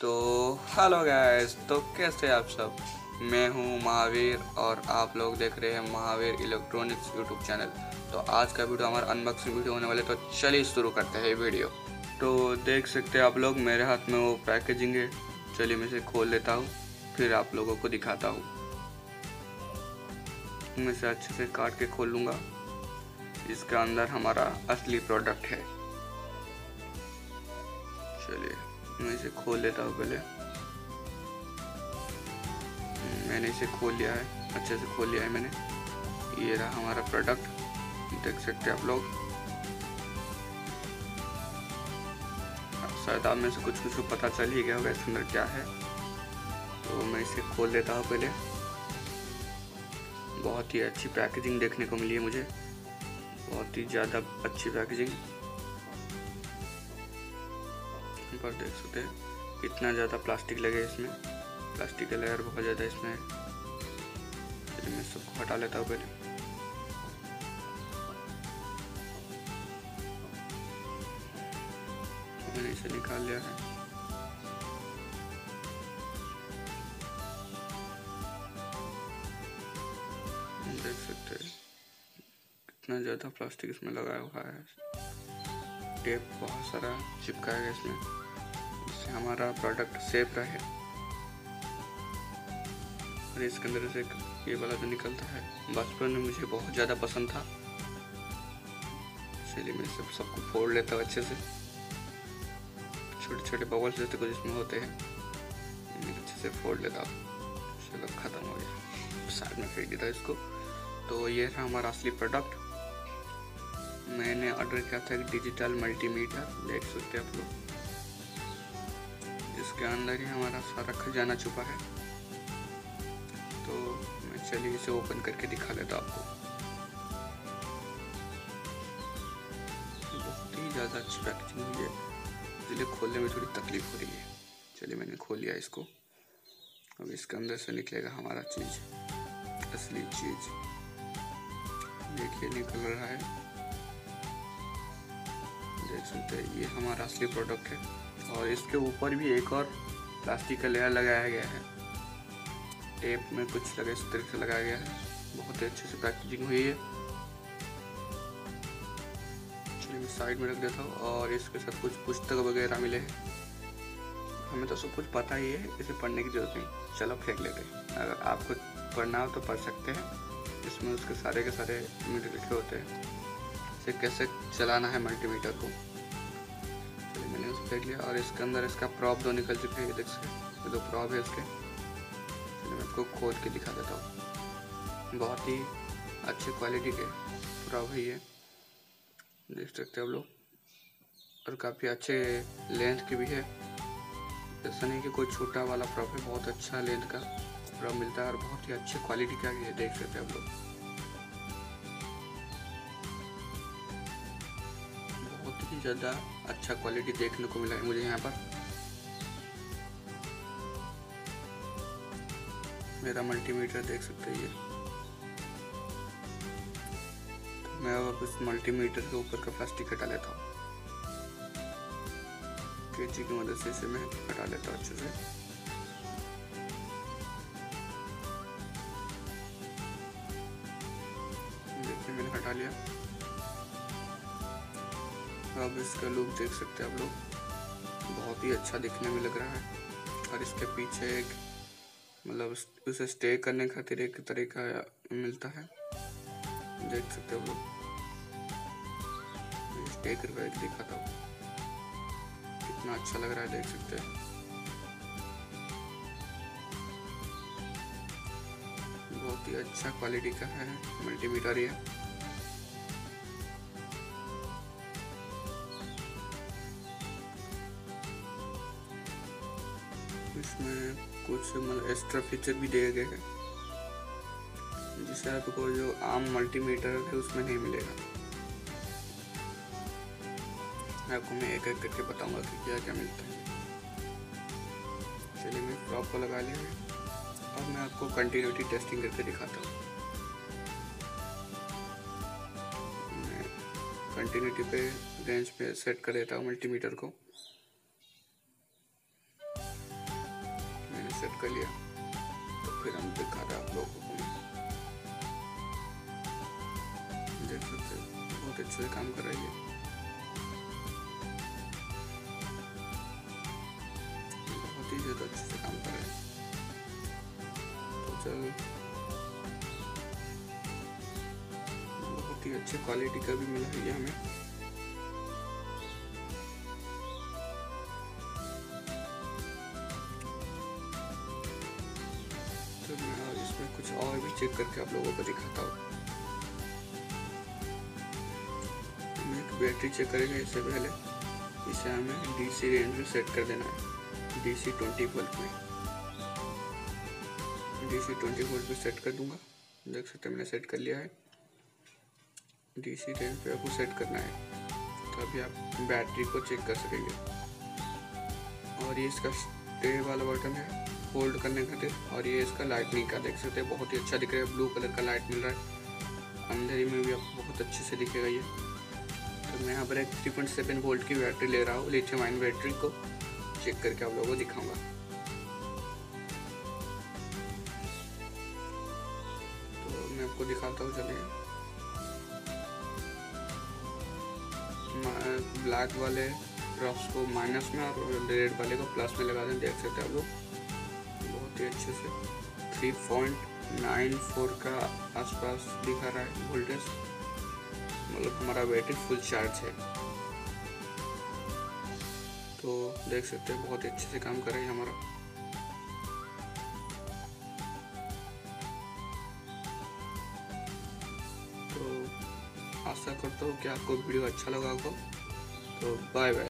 तो hello guys तो कैसे आप सब? मैं हूँ महावीर और आप लोग देख रहे हैं महावीर इलेक्ट्रॉनिक्स यूट्यूब चैनल तो आज का वीडियो हमारा अनबॉक्सिंग वीडियो होने वाले तो चलिए शुरू करते हैं वीडियो। तो देख सकते हैं आप लोग, मेरे हाथ में वो पैकेजिंग है। चलिए मैं इसे खोल लेता हूँ, फिर आप लोगों को दिखाता हूँ। मैं इसे अच्छे से काट के खोल लूँगा। इसके अंदर हमारा असली प्रोडक्ट है। चलिए। मैं इसे खोल लेता हूँ पहले। मैंने इसे खोल लिया है, अच्छे से खोल लिया है मैंने। ये रहा हमारा प्रोडक्ट देख सकते हैं आप लोग। शायद आप में से कुछ कुछ पता चल ही गया होगा इसके अंदर क्या है। तो मैं इसे खोल देता हूँ पहले। बहुत ही अच्छी पैकेजिंग देखने को मिली है मुझे। बहुत ही ज़्यादा अच्छी पैकेजिंग पर देख सकते हैं कितना ज़्यादा प्लास्टिक लगे इसमें। प्लास्टिक का लेयर बहुत ज़्यादा इसमें। है मैं सबको हटा लेता हूँ पहले। मैंने इसे निकाल लिया है। देख सकते हैं कितना ज़्यादा प्लास्टिक इसमें लगाया हुआ है। टेप बहुत सारा चिपकाया गया इसमें। जिससे हमारा प्रोडक्ट सेफ़ रहे। और इसके अंदर से ये वाला जो निकलता है, बचपन में मुझे बहुत ज़्यादा पसंद था। इसलिए मैं सब, सबको फोड़ लेता हूँ अच्छे से। छोटे छोटे बबल्स जैसे कुछ इसमें होते हैं अच्छे से फोड़ लेता हूँ। चलो, ख़त्म हो गया। साइड में फेंक देता इसको। तो ये था हमारा असली प्रोडक्ट मैंने ऑर्डर किया था एक डिजिटल मल्टीमीटर देख सकते हैं आप लोग। इसके अंदर ही हमारा सारा खजाना छुपा है। तो मैं चलिए इसे ओपन करके दिखा देता आपको। बहुत ही ज़्यादा अच्छी पैकेजिंग हुई है। इसलिए खोलने में थोड़ी तकलीफ़ हो रही है। चलिए मैंने खोल लिया इसको। अब इसके अंदर से निकलेगा हमारा चीज़। असली चीज़। देखिए निकल रहा है। देख सकते हैं, ये हमारा असली प्रोडक्ट है। और इसके ऊपर भी एक और प्लास्टिक का लेयर लगाया गया है। टेप में कुछ लगे, इस तरह से लगाया गया है। बहुत ही अच्छे से पैकेजिंग हुई है। साइड में रख देता हूँ और इसके साथ कुछ पुस्तक वगैरह मिले हैं। हमें तो सब कुछ पता ही है, इसे पढ़ने की ज़रूरत नहीं। चलो फेंक लेते हैं। अगर आपको पढ़ना हो तो पढ़ सकते हैं। इसमें उसके सारे के सारे मीटर लिखे होते हैं। इसे कैसे चलाना है मल्टीमीटर को। चलिए, मैंने उसे देख लिया और इसके अंदर इसका प्रॉप दो निकल चुके हैं, ये देख सकते दो प्रॉप है इसके। चलिए, मैं आपको खोल के दिखा देता हूँ। बहुत ही अच्छी क्वालिटी के प्रॉप है ये। देख सकते हैं आप लोग। और काफ़ी अच्छे लेंथ के भी है। ऐसा नहीं कि कोई छोटा वाला प्रॉप है, बहुत अच्छा लेंथ का प्रॉप मिलता है और बहुत ही अच्छी क्वालिटी का ये देख सकते हैं आप लोग। ज़्यादा अच्छा क्वालिटी देखने को मिला है मुझे यहाँ पर। मेरा मल्टीमीटर देख सकते हैं ये। तो मैं अब उस मल्टीमीटर के ऊपर का प्लास्टिक हटा लेता हूँ। कैंची की मदद से इसे मैं हटा लेता हूँ अच्छे से। मैंने हटा लिया। अब इसका लुक देख सकते हैं आप लोग। बहुत ही अच्छा दिखने में लग रहा है। और इसके पीछे एक मतलब उसे स्टे करने खातिर एक तरीका मिलता है। देख सकते हो लोग। स्टे करके दिखाता हूँ कितना अच्छा लग रहा है, देख सकते हैं। बहुत ही अच्छा क्वालिटी का है मल्टीमीटर ये। इसमें कुछ मतलब एक्स्ट्रा फीचर भी दिए गए हैं, जिससे आपको जो आम मल्टीमीटर है उसमें नहीं मिलेगा। आपको मैं एक एक करके बताऊँगा कि क्या क्या मिलता है। चलिए मैं प्रॉप को लगा लिया और मैं आपको कंटिन्यूटी टेस्टिंग करके दिखाता हूँ। कंटिन्यूटी पे रेंज पे सेट कर देता हूँ मल्टीमीटर को। कनेक्ट कर लिया। तो फिर हम दिखा रहे आप लोगों को देख सकते बहुत अच्छे से काम कर रही है। बहुत ही ज़्यादा अच्छे से काम कर रहे तो बहुत ही अच्छे क्वालिटी का भी मिला है हमें। चेक करके आप लोगों को दिखाता हूँ। बैटरी चेक करेंगे इससे पहले। इसे हमें डीसी रेंज में सेट कर देना है। डीसी ट्वेंटी वोल्ट में। डीसी ट्वेंटी वोल्ट में सेट कर दूँगा। देख सकते मैंने सेट कर लिया है। डीसी रेंज पे आपको सेट करना है। तो अभी आप बैटरी को चेक कर सकेंगे। और ये इसका स्टे वाला बटन है। होल्ड करने खातिर। और ये इसका लाइटनिंग का देख सकते हैं, बहुत ही अच्छा दिख रहा है। ब्लू कलर का लाइट मिल रहा है। अंधेरी में भी आपको बहुत अच्छे से दिखेगा ये। तो मैं यहाँ पर एक थ्री पॉइंट सेवन वोल्ट की बैटरी ले रहा हूँ लिथियम आयन बैटरी को। चेक करके आप लोगों को दिखाऊँगा। तो मैं आपको दिखाता हूँ, चलिए। ब्लैक वाले ड्रॉप्स को माइनस में और रेड वाले को प्लस में लगा दें, देख सकते हैं आप लोग। बहुत ही अच्छे से। थ्री पॉइंट नाइन फोर का आसपास दिखा रहा है वोल्टेज मतलब हमारा बैटरी फुल चार्ज है। तो देख सकते हैं, बहुत अच्छे से काम कर रही है हमारा। तो आशा करता हूँ कि आपको वीडियो अच्छा लगा होगा। तो बाय बाय